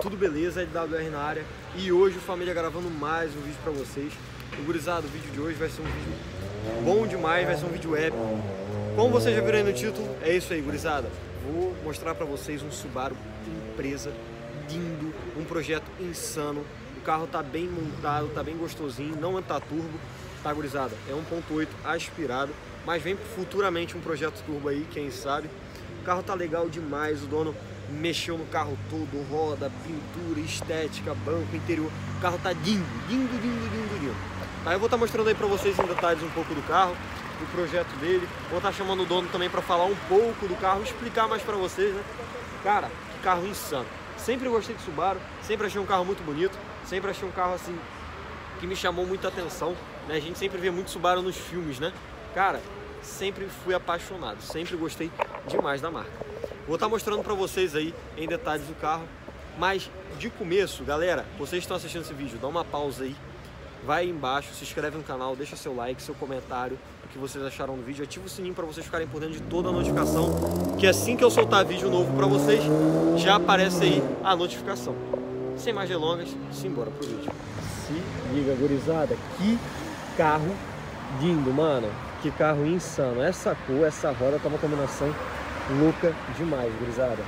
tudo beleza, LWR na área e hoje o Família gravando mais um vídeo pra vocês. O gurizado, o vídeo de hoje vai ser um vídeo bom demais, vai ser um vídeo épico. Como vocês já viram aí no título, é isso aí, gurizada. Vou mostrar pra vocês um Subaru empresa lindo, um projeto insano. O carro tá bem montado, tá bem gostosinho, não anda turbo, tá gurizada? É 1.8 aspirado, mas vem futuramente um projeto turbo aí, quem sabe. O carro tá legal demais, o dono mexeu no carro todo, roda, pintura, estética, banco, interior. O carro tá lindo, lindo, lindo, lindo, lindo. Tá, eu vou estar tá mostrando aí para vocês em detalhes um pouco do carro, do projeto dele. Vou estar tá chamando o dono também para falar um pouco do carro, explicar mais para vocês, né? Cara, que carro insano. Sempre gostei de Subaru, sempre achei um carro muito bonito, sempre achei um carro assim que me chamou muita atenção. Né? A gente sempre vê muito Subaru nos filmes, né? Cara, sempre fui apaixonado, sempre gostei demais da marca. Vou estar mostrando para vocês aí em detalhes o carro, mas de começo, galera, vocês estão assistindo esse vídeo, dá uma pausa aí, vai aí embaixo, se inscreve no canal, deixa seu like, seu comentário, o que vocês acharam do vídeo, ativa o sininho para vocês ficarem por dentro de toda a notificação, que assim que eu soltar vídeo novo para vocês, já aparece aí a notificação. Sem mais delongas, simbora pro vídeo. Se liga, gurizada, que carro lindo, mano. Que carro insano. Essa cor, essa roda tá uma combinação louca demais, gurizada.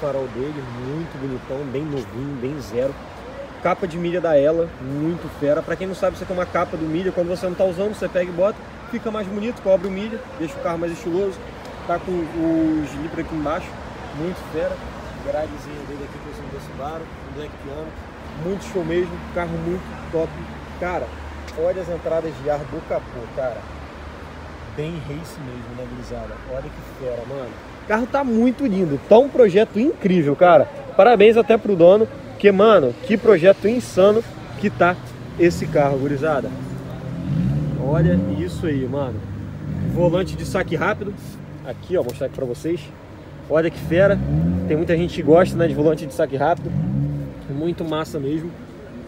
Farol dele, muito bonitão, bem novinho, bem zero. Capa de milha da Ela, muito fera. Pra quem não sabe, aqui é uma capa do milha. Quando você não tá usando, você pega e bota. Fica mais bonito, cobre o milha, deixa o carro mais estiloso. Tá com o slipper aqui embaixo, muito fera. Gradezinha dele aqui por cima do Subaru, um Black Piano. Muito show mesmo, carro muito top. Cara, olha as entradas de ar do capô, cara bem race mesmo, né, gurizada? Olha que fera, mano. O carro tá muito lindo, tá um projeto incrível, cara. Parabéns até pro dono, que, mano, que projeto insano que tá esse carro, gurizada. Olha isso aí, mano. Volante de saque rápido. Aqui, ó, mostrar aqui pra vocês. Olha que fera. Tem muita gente que gosta, né, de volante de saque rápido. Muito massa mesmo.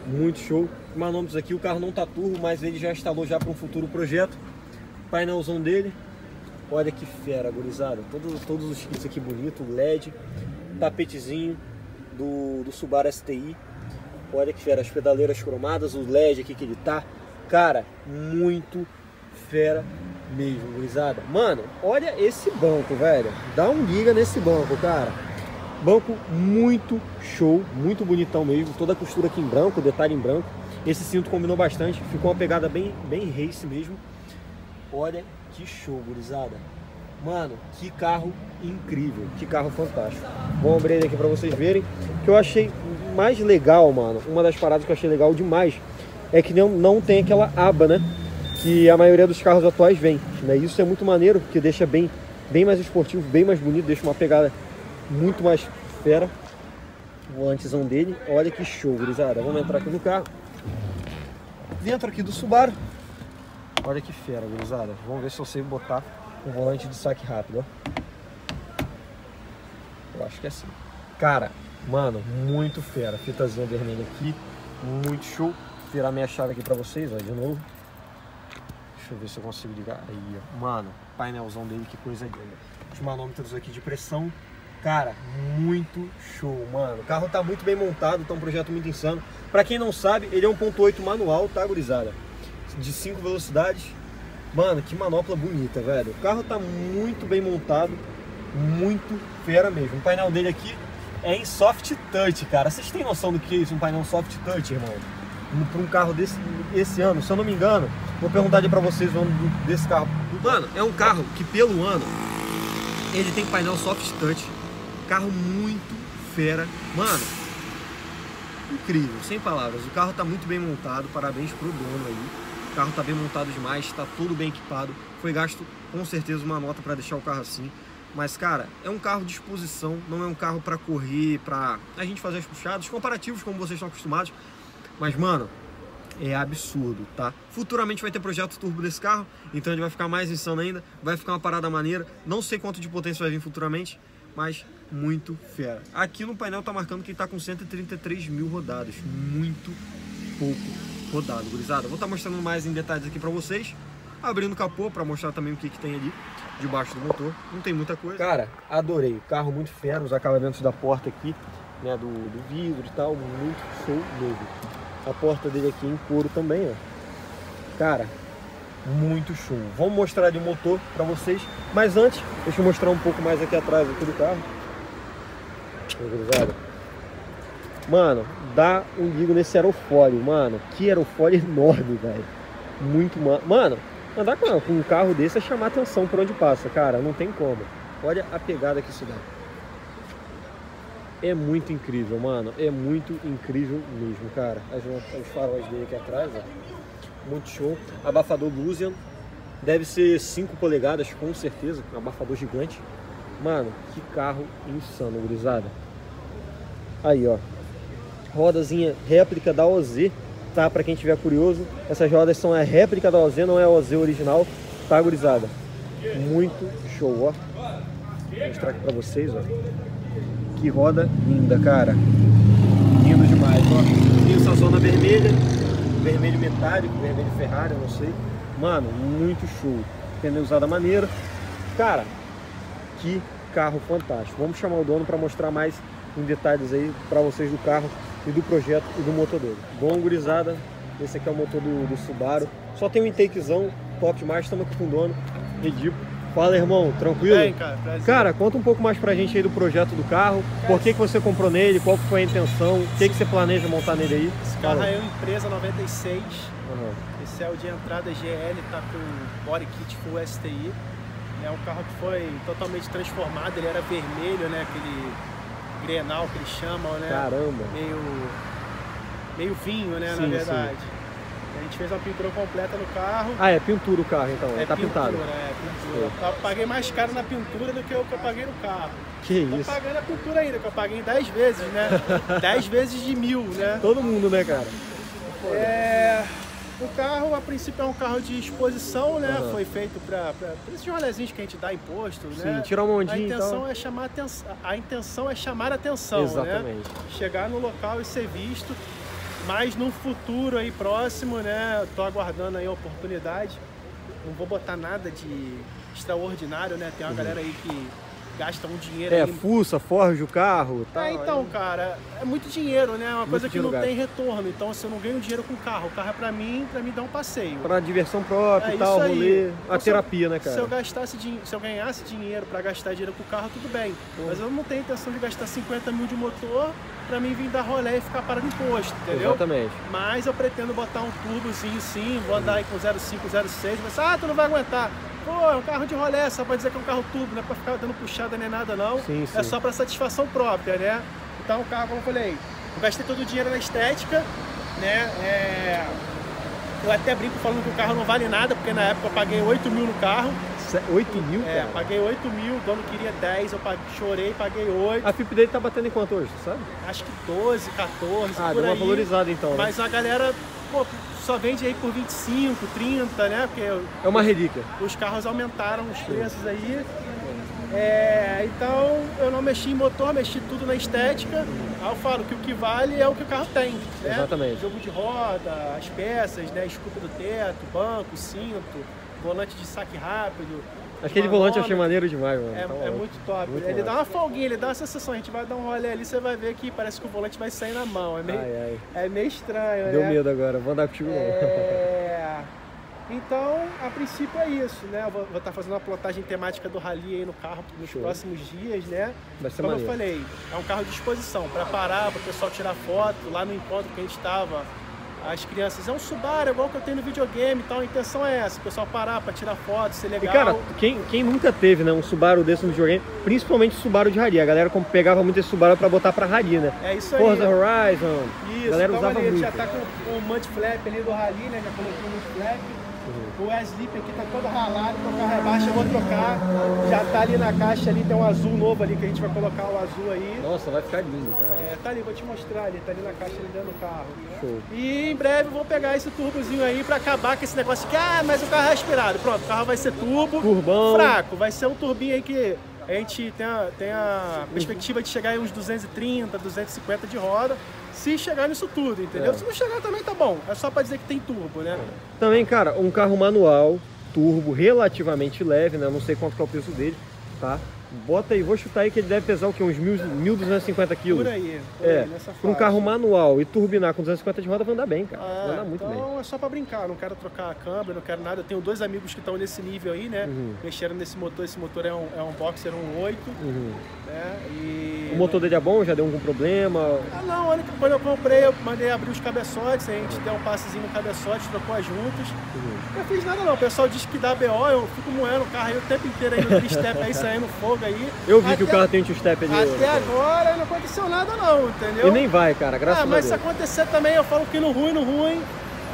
Muito show. Manômetros aqui, o carro não tá turbo, mas ele já instalou já para um futuro projeto painelzão dele. Olha que fera, gurizada. Todos, todos os kits aqui bonito, LED, tapetezinho do, do Subaru STI. Olha que fera, as pedaleiras cromadas, o LED aqui que ele tá. Cara, muito fera mesmo, gurizada. Mano, olha esse banco, velho. Dá um liga nesse banco, cara. Banco muito show, muito bonitão mesmo. Toda a costura aqui em branco, detalhe em branco. Esse cinto combinou bastante, ficou uma pegada bem, bem race mesmo. Olha que show, gurizada. Mano, que carro incrível, que carro fantástico. Vou abrir aqui para vocês verem. O que eu achei mais legal, mano, uma das paradas que eu achei legal demais é que não, não tem aquela aba, né? Que a maioria dos carros atuais vem. Né? Isso é muito maneiro, porque deixa bem, bem mais esportivo, bem mais bonito, deixa uma pegada muito mais fera. O volantezão dele, olha que show, gurizada. Vamos entrar aqui no carro. Dentro aqui do Subaru, Olha que fera, gurizada. Vamos ver se eu sei botar um volante de saque rápido, ó. Eu acho que é assim. Cara, mano, muito fera. Fitazinha vermelha aqui, muito show. Vou tirar minha chave aqui pra vocês, ó, de novo. Deixa eu ver se eu consigo ligar. Aí, ó. Mano, painelzão dele, que coisa linda. Os manômetros aqui de pressão. Cara, muito show, mano. O carro tá muito bem montado, tá um projeto muito insano. Pra quem não sabe, ele é 1.8 manual, tá, gurizada? De 5 velocidades. Mano, que manopla bonita, velho. O carro tá muito bem montado, muito fera mesmo. O painel dele aqui é em soft touch, cara. Vocês têm noção do que é isso, um painel soft touch, irmão? Para um carro desse esse ano, se eu não me engano, vou perguntar para vocês o ano desse carro. Mano, é um carro que pelo ano ele tem painel soft touch, carro muito fera. Mano, incrível, sem palavras. O carro tá muito bem montado, parabéns pro dono aí. O carro está bem montado demais, está tudo bem equipado. Foi gasto com certeza uma nota para deixar o carro assim. Mas, cara, é um carro de exposição, não é um carro para correr, para a gente fazer as puxadas, comparativos como vocês estão acostumados. Mas, mano, é absurdo, tá? Futuramente vai ter projeto turbo desse carro, então ele vai ficar mais insano ainda, vai ficar uma parada maneira. Não sei quanto de potência vai vir futuramente, mas muito fera. Aqui no painel tá marcando que ele tá com 133 mil rodadas, muito pouco rodado, gurizada. Vou estar tá mostrando mais em detalhes aqui para vocês, abrindo o capô para mostrar também o que, que tem ali debaixo do motor. Não tem muita coisa. Cara, adorei. Carro muito fera, os acabamentos da porta aqui. né, do, do vidro e tal, muito show mesmo. A porta dele aqui em couro também, ó. Cara, muito show. Vamos mostrar ali o motor para vocês, mas antes, deixa eu mostrar um pouco mais aqui atrás aqui do carro. Mano, dá um ligo nesse aerofólio, mano. Que aerofólio enorme, velho. Muito, ma mano. Andar com, um carro desse é chamar atenção por onde passa, cara. Não tem como. Olha a pegada que isso dá. É muito incrível, mano. É muito incrível mesmo, cara. As, os faróis dele aqui atrás, ó. Muito show. Abafador Lucian. Deve ser 5 polegadas, com certeza. Um abafador gigante. Mano, que carro insano, gurizada. Aí, ó. Rodazinha réplica da OZ, tá? Pra quem tiver curioso. Essas rodas são a réplica da OZ, não é a OZ original, tá, gurizada? Muito show, ó. Vou mostrar aqui pra vocês, ó. Que roda linda, cara. Lindo demais, ó. Tem essa zona vermelha, vermelho metálico, vermelho Ferrari, não sei. Mano, muito show. Pneu usada maneira. Cara, que carro fantástico. Vamos chamar o dono para mostrar mais em detalhes aí para vocês do carro e do projeto e do motor dele. Bom, gurizada, esse aqui é o motor do, do Subaru. Só tem um intakezão, top demais, estamos aqui com o dono, ridículo. Fala, irmão, tranquilo? Bem, cara, prazer. Cara, conta um pouco mais pra gente aí do projeto do carro, por que, que você comprou nele, qual foi a intenção, o que, que você planeja montar nele aí? Esse carro Fala. é uma empresa 96, uhum. esse é o de entrada GL, tá com body kit full STI. É um carro que foi totalmente transformado, ele era vermelho, né, aquele grenal que eles chamam, né? Caramba! Meio, meio vinho, né, sim, na verdade. Sim. A gente fez uma pintura completa no carro. Ah, é pintura o carro então, é tá pintura, pintado. É, pintura. Eu paguei mais caro na pintura do que o que eu paguei no carro. Que Tô isso? Tô pagando a pintura ainda, que eu paguei 10 vezes, né? 10 vezes de mil, né? Todo mundo, né, cara? É... O carro, a princípio, é um carro de exposição, né? Uhum. Foi feito para esses rolezinhos que a gente dá imposto, Sim, né? tirar uma ondinha, a intenção então... é chamar atenção, a intenção é chamar atenção, né? Exatamente. Né? Chegar no local e ser visto. Mas no futuro aí próximo, né? Tô aguardando aí a oportunidade. Não vou botar nada de extraordinário, né? Tem uma uhum. galera aí que gasta um dinheiro. É, aí. fuça, forja o carro. Tal, é, então, aí. cara, é muito dinheiro, né? É uma muito coisa que não gasto. tem retorno. Então, assim, eu não ganho dinheiro com o carro. O carro é pra mim, pra mim dar um passeio. Pra diversão própria é e tal, rolê. Então, a terapia, né, cara? Se eu gastasse se eu ganhasse dinheiro pra gastar dinheiro com o carro, tudo bem. Mas eu não tenho intenção de gastar 50 mil de motor pra mim vir dar rolê e ficar parado em posto, entendeu? Exatamente. Mas eu pretendo botar um turbozinho sim, vou andar aí com 05, 06, mas ah, tu não vai aguentar. Pô, é um carro de rolê, só pra dizer que é um carro turbo, não é pra ficar dando puxada nem nada não. Sim, sim. É só pra satisfação própria, né? Então o carro, como eu falei, eu gastei todo o dinheiro na estética, né? É... Eu até brinco falando que o carro não vale nada, porque na época eu paguei 8 mil no carro. 8 mil, É, cara? paguei 8 mil, o dono queria 10, eu paguei, chorei, paguei 8. A FIP dele tá batendo em quanto hoje, sabe? Acho que 12, 14, Ah, deu uma aí. valorizada então. né? Mas a galera, pô, só vende aí por 25, 30, né? Porque É uma relíquia. os carros aumentaram os preços aí. É, então eu não mexi em motor, mexi tudo na estética. Aí eu falo que o que vale é o que o carro tem. Né? Exatamente. Jogo de roda, as peças, né? Esculpa do teto, banco, cinto, volante de saque rápido. Aquele volante eu achei maneiro demais, mano. É, Tá é muito top. Muito ele massa. dá uma folguinha, ele dá uma sensação. A gente vai dar um rolê ali, você vai ver que parece que o volante vai sair na mão. É meio, Ai, ai. é meio estranho, Deu né? medo agora, vou andar contigo não. É... Então, a princípio é isso, né? Eu vou estar fazendo uma plotagem temática do rally aí no carro nos Show. próximos dias, né? Vai ser Como eu maneiro. falei, é um carro de exposição, para parar, para o pessoal tirar foto. Lá no encontro que a gente estava, as crianças, é um Subaru, igual que eu tenho no videogame e tal. A intenção é essa, o pessoal parar para tirar foto, ser E legal. cara, quem, quem nunca teve né, um Subaru desse no videogame, principalmente Subaru de rally, a galera como pegava muito esse Subaru pra botar pra rally, né? é isso aí. Forza Horizon, Isso, a galera então usava ali, muito. já tá com o mud flap ali do rally, né? Já coloquei o mud flap. Uhum. O S-Lip aqui tá todo ralado, o carro é baixo, eu vou trocar. Já tá ali na caixa ali, tem um azul novo ali que a gente vai colocar o azul aí. Nossa, vai ficar lindo, cara. É, tá ali, vou te mostrar ali, tá ali na caixa ali dentro do carro. Show. E em breve eu vou pegar esse turbozinho aí pra acabar com esse negócio que, ah, mas o carro é aspirado. Pronto, o carro vai ser turbo. Turbão. Fraco, vai ser um turbinho aí que a gente tem a, tem a perspectiva de chegar em uns 230, 250 de roda. Se chegar nisso tudo, entendeu? É. Se não chegar também tá bom. É só pra dizer que tem turbo, né? Também, cara, um carro manual, turbo, relativamente leve, né? Eu Não sei quanto que é o peso dele, tá? Bota aí, vou chutar aí que ele deve pesar o quê? Uns 1.250 quilos. Por aí, por É, aí, nessa para um faixa. carro manual e turbinar com 250 de roda vai andar bem, cara. Ah, vai andar muito então bem. é só pra brincar, eu não quero trocar a câmera, não quero nada. Eu tenho dois amigos que estão nesse nível aí, né? Uhum. Mexeram nesse motor, esse motor é um, é um Boxer 1.8, Uhum. né? E... O motor dele é bom? Já deu algum problema? Ah não, olha que quando eu comprei, eu mandei abrir os cabeçotes, a gente deu um passezinho no cabeçote, trocou as juntas. Uhum. Não fiz nada não, o pessoal diz que dá BO, eu fico moendo o carro aí o tempo inteiro aí no tristep aí, saindo fogo aí. Eu vi que o Até- carro tem um two-step ali. Até agora não aconteceu nada não, entendeu? E nem vai, cara, graças ah, mas se a Deus. acontecer também, eu falo que no ruim, no ruim,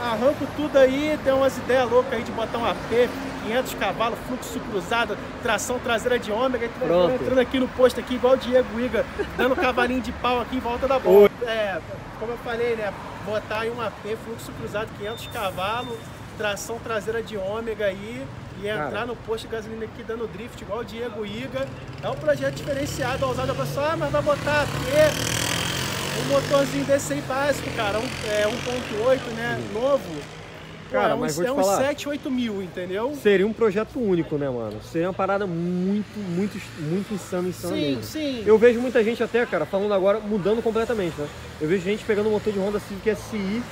arranco tudo aí, tem umas ideias loucas aí de botar um AP, 500 cavalos, fluxo cruzado, tração traseira de ômega, vai Pronto. entrando aqui no posto aqui, igual o Diego Iga, dando cavalinho de pau aqui em volta da bola. É, como eu falei, né, botar aí um AP, fluxo cruzado, 500 cavalos, tração traseira de ômega aí, e entrar Cara. no posto de gasolina aqui dando drift igual o Diego Iga. É um projeto diferenciado, ousado. A pessoa, ah, mas vai botar AP, um motorzinho desse aí básico, cara, um, é 1.8, né, novo. Pô, Cara, é um, mas vou te é um falar. 7, 8 mil, entendeu? Seria um projeto único, né, mano? Seria uma parada muito, muito, muito insana, insana Sim, mesmo. sim. Eu vejo muita gente até, cara, falando agora, mudando completamente, né? Eu vejo gente pegando o motor de Honda Civic SI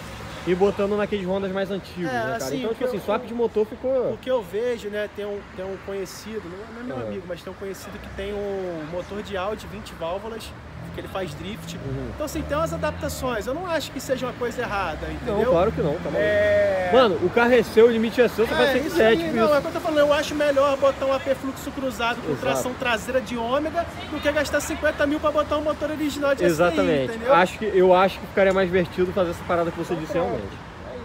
e botando naqueles Hondas mais antigos, É, né, cara? assim, então, tipo que assim, eu- swap de motor ficou... O que eu vejo, né, tem um, tem um conhecido, não é- é meu Aham. amigo, mas tem um conhecido que tem um motor de Audi 20 válvulas, que ele faz drift. Uhum. Então, assim, tem umas adaptações. Eu não acho que seja uma coisa errada, entendeu? Não, claro que não, tá. É... Mano, o carro é seu, o limite é seu, você faz o que É, tipo não, isso. é o que eu tô falando. Eu acho melhor botar um AP fluxo cruzado com Exato. tração traseira de ômega do que gastar 50 mil pra botar um motor original de Exatamente. STI, acho que, eu acho que ficaria mais divertido fazer essa parada que você Então, disse pronto. realmente.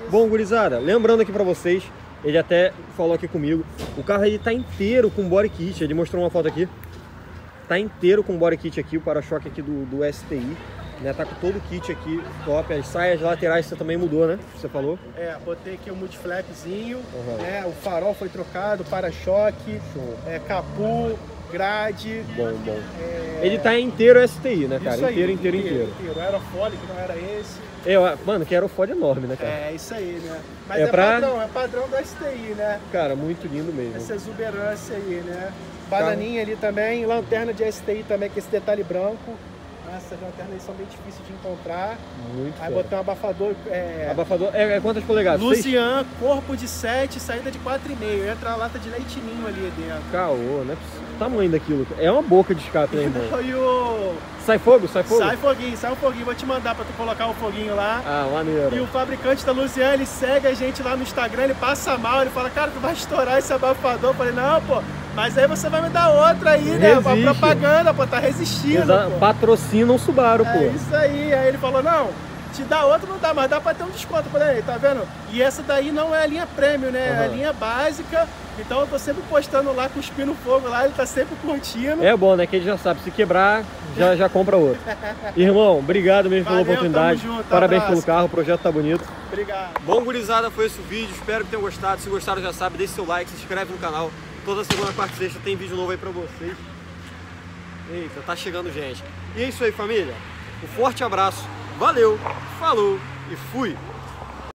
É. Bom, gurizada, lembrando aqui pra vocês, ele até falou aqui comigo, o carro ele tá inteiro com body kit, ele mostrou uma foto aqui, tá inteiro com body kit aqui, o para-choque aqui do, do STI, né, tá com todo o kit aqui, top, as saias laterais você também mudou, né, você falou? É, botei aqui o multiflapzinho, Uhum. né? O farol foi trocado, para-choque, é, capu, grade. Bom, bom. é, Ele tá inteiro STI, né, cara, isso aí, inteiro, inteiro, inteiro. inteiro. Aerofólio, que não era esse. Eu, mano, que aerofólio enorme, né, cara? É, isso aí, né? Mas É é, pra- padrão, é padrão do STI, né? Cara, muito lindo mesmo. Essa exuberância aí, né? Bananinha ali também, lanterna de STI também, com esse detalhe branco. Essas lanternas aí são bem difíceis de encontrar. Muito Aí botei um abafador. É, Abafador, é, é quantas polegadas? Lucian, corpo de 7, saída de 4,5. Entra a lata de leitinho ali dentro. Caô, né? O tamanho daquilo. É uma boca de escape, né, irmão? E o. Sai fogo, sai fogo? Sai foguinho, sai um foguinho. Vou te mandar pra tu colocar o foguinho lá. Ah, maneiro. E o fabricante da Lucian, ele segue a gente lá no Instagram, ele passa mal, ele fala, cara, tu vai estourar esse abafador. Eu falei, não, pô, mas aí você vai me dar outra aí, né? Pra Resiste. propaganda, pô, tá resistindo. Exa- pô. Patrocina o Subaru, É pô. isso aí. Aí ele falou, não, te dá outra não dá, mas dá pra ter um desconto por aí, tá vendo? E essa daí não é a linha prêmio, né? É a linha básica. Então eu tô sempre postando lá, cuspindo fogo lá, ele tá sempre curtindo. É bom, né? Que ele já sabe, se quebrar, já, já compra outro. Irmão, obrigado mesmo pela Valeu, oportunidade. tamo junto, Parabéns abraço. pelo carro, o projeto tá bonito. Obrigado. Bom, gurizada, foi esse o vídeo. Espero que tenham gostado. Se gostaram, já sabe, deixe seu like, se inscreve no canal. Toda segunda, quarta e sexta tem vídeo novo aí pra vocês. Eita, tá chegando gente. E é isso aí, família. Um forte abraço. Valeu, falou e fui.